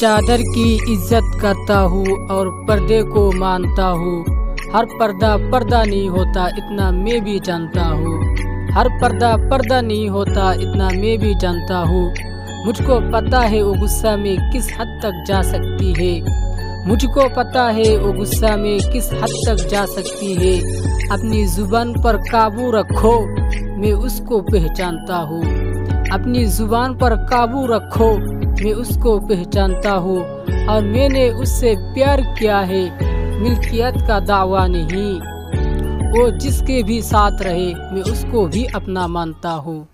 चादर की इज़्ज़त करता हूँ और पर्दे को मानता हूँ। हर पर्दा पर्दा नहीं होता, इतना मैं भी जानता हूँ। हर पर्दा पर्दा नहीं होता, इतना मैं भी जानता हूँ। मुझको पता है वो गुस्सा में किस हद तक जा सकती है। मुझको पता है वो गुस्सा में किस हद तक जा सकती है। अपनी ज़ुबान पर काबू रखो, मैं उसको पहचानता हूँ। अपनी ज़ुबान पर काबू रखो मैं उसको पहचानता हूँ और मैंने उससे प्यार किया है। मिल्कियत का दावा नहीं। वो जिसके भी साथ रहे, मैं उसको भी अपना मानता हूँ।